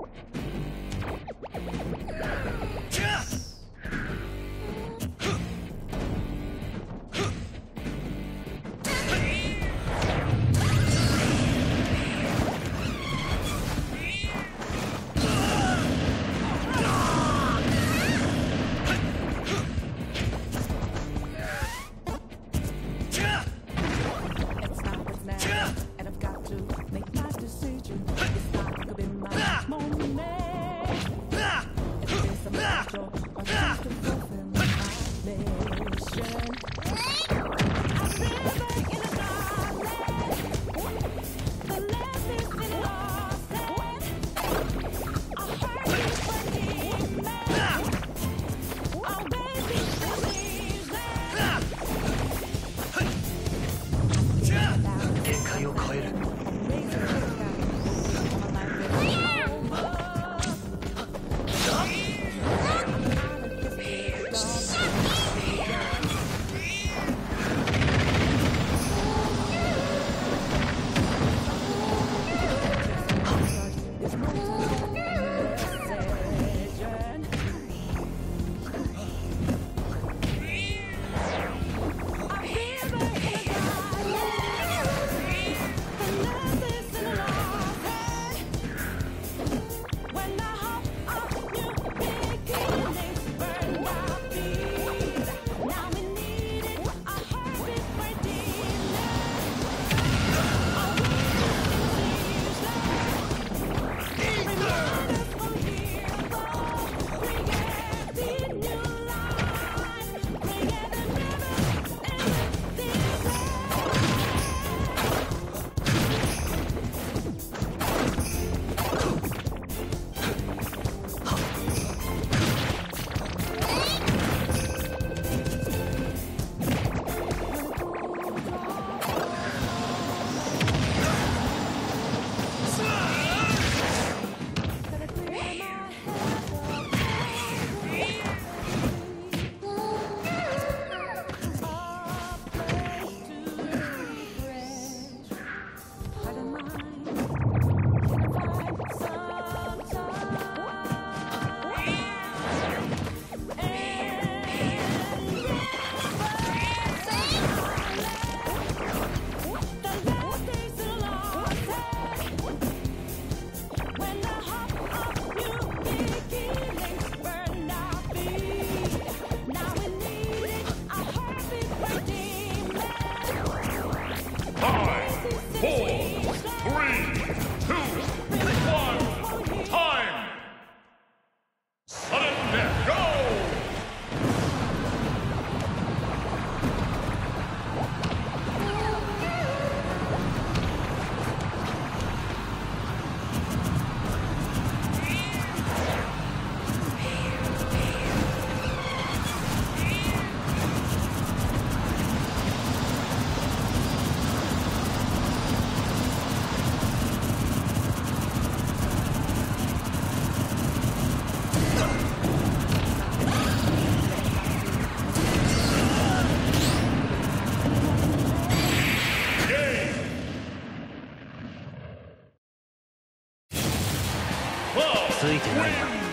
you There's a magic, a system fulfilling my mission. ついてない。な